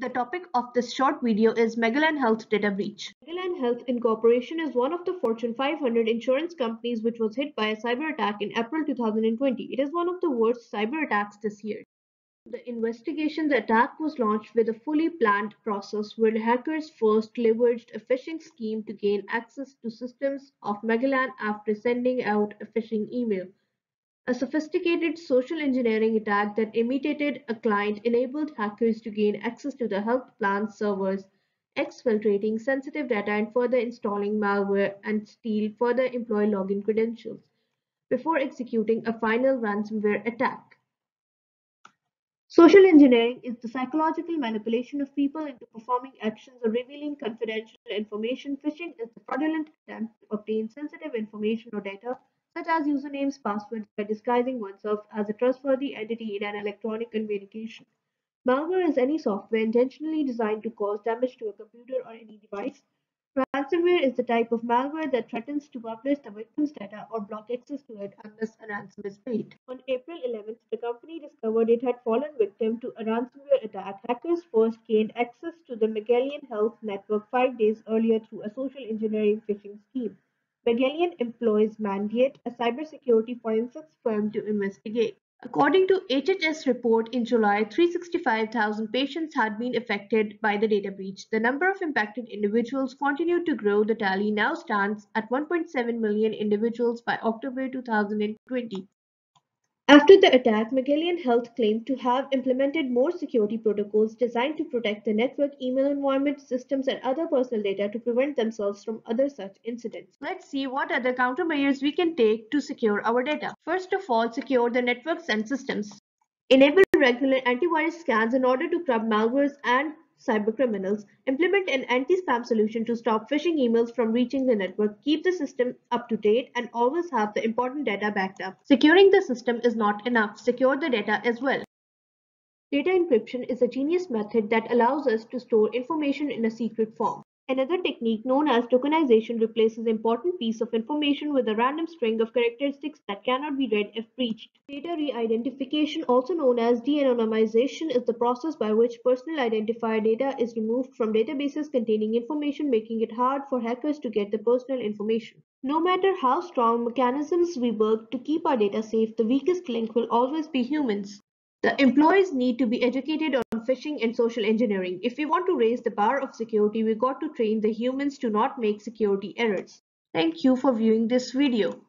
The topic of this short video is Magellan Health data breach. Magellan Health Incorporation is one of the Fortune 500 insurance companies which was hit by a cyber attack in April 2020. It is one of the worst cyber attacks this year. The investigation the attack was launched with a fully planned process where hackers first leveraged a phishing scheme to gain access to systems of Magellan after sending out a phishing email. A sophisticated social engineering attack that imitated a client enabled hackers to gain access to the health plan's servers, exfiltrating sensitive data and further installing malware and steal further employee login credentials before executing a final ransomware attack. Social engineering is the psychological manipulation of people into performing actions or revealing confidential information. Phishing is the fraudulent attempt to obtain sensitive information or data such as usernames, passwords, by disguising oneself as a trustworthy entity in an electronic communication. Malware is any software intentionally designed to cause damage to a computer or any device. Ransomware is the type of malware that threatens to publish the victim's data or block access to it unless a ransom is paid. On April 11th, the company discovered it had fallen victim to a ransomware attack. Hackers first gained access to the Magellan Health network five days earlier through a social engineering phishing scheme. Magellan employs Mandiant, a cybersecurity forensics firm to investigate. According to HHS report in July, 365,000 patients had been affected by the data breach. The number of impacted individuals continued to grow. The tally now stands at 1.7 million individuals by October 2020. After the attack, Magellan Health claimed to have implemented more security protocols designed to protect the network, email environment, systems, and other personal data to prevent themselves from other such incidents. Let's see what other countermeasures we can take to secure our data. First of all, secure the networks and systems. Enable regular antivirus scans in order to curb malwares and cybercriminals. Implement an anti-spam solution to stop phishing emails from reaching the network. Keep the system up to date and always have the important data backed up. Securing the system is not enough. Secure the data as well. Data encryption is a genius method that allows us to store information in a secret form. Another technique known as tokenization replaces important piece of information with a random string of characteristics that cannot be read if breached. Data re-identification, also known as de-anonymization, is the process by which personal identifier data is removed from databases containing information making it hard for hackers to get the personal information. No matter how strong mechanisms we work to keep our data safe, the weakest link will always be humans. The employees need to be educated on phishing and social engineering. If we want to raise the bar of security, we got to train the humans to not make security errors. Thank you for viewing this video.